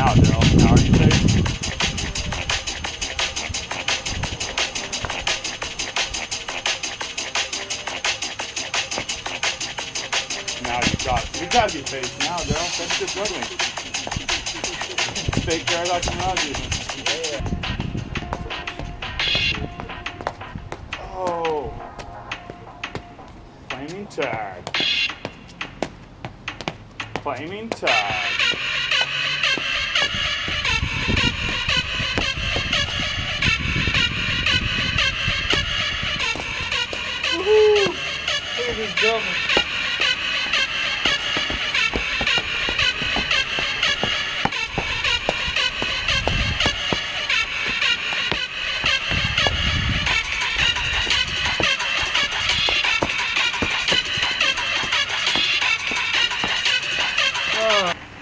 now, Daryl. How are you safe? You got gotta be safe now, Daryl. That's your brother. Take care of Dr. Rogers. Oh. Flaming tag. Flaming tag. Ah,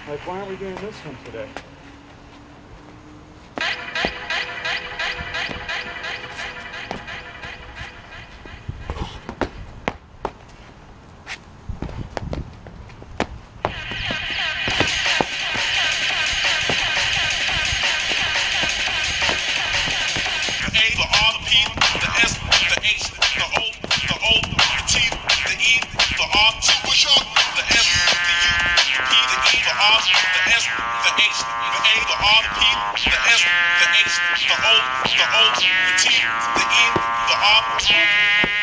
like, why aren't we doing this one today? H, the A, the R, the P, the S, the H, the O, the O, the T, the E, the R.